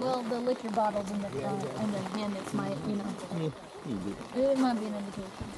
Well, the liquor bottles in the front and the hammocks might, you know, it might be an indication.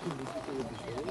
Que música